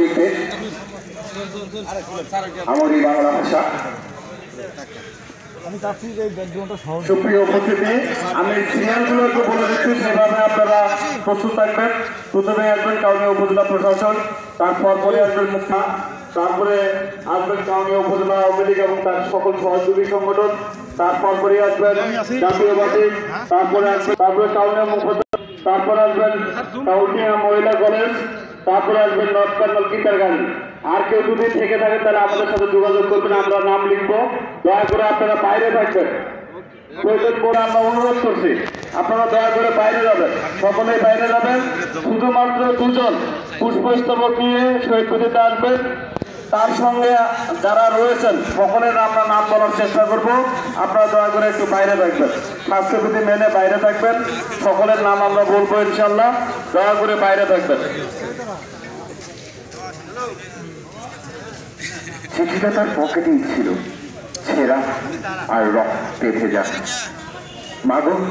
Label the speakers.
Speaker 1: লিখবে আমার এই বাংলা ভাষা। সুপ্রিয় উপস্থিতি আমি সিরিয়ালগুলোকে বলে দিচ্ছি সেভাবে আপনারা প্রস্তুত থাকবেন। প্রথমে আসবেন কাউনিয়া উপজেলা প্রশাসন, তারপর পরে আসবেন মুখা তারপরে আসবেন কাউনিয়া উপজেলা আওয়ামী লীগ এবং তার সকল সহযোগী সংগঠন, তারপর পরে আসবেন জাতীয়বাদী তারপরে আসবেন তারপরে কাউনিয়া তারপর আসবেন কাউনিয়া মহিলা কলেজ তারপরে আসবেন বেঙ্গল গীতার গাড়ি আর কেউ যদি থেকে থাকে, তাহলে আমাদের সাথে যোগাযোগ করবেন, আমরা নাম লিখব। দয়া করে আপনারা বাইরে থাকবেন। আমরা অনুরোধ করছি, আপনারা দয়া করে বাইরে যাবেন। সকলে বাইরে যাবেন। শুধুমাত্র দুজন পুষ্পস্তবক নিয়ে শহীদ আসবেন। তার সঙ্গে যারা রয়েছেন, সকলের আমরা নাম বলার চেষ্টা করব। আপনারা দয়া করে একটু বাইরে থাকবেন। স্বাস্থ্যবিধি মেনে বাইরে থাকবেন। সকলের নাম আমরা বলব ইনশাল্লাহ দয়া করে বাইরে থাকবেন। চিঠিটা তার পকেটেই ছিল। ছেঁড়া আর রক্তে ভেজা। মাগো।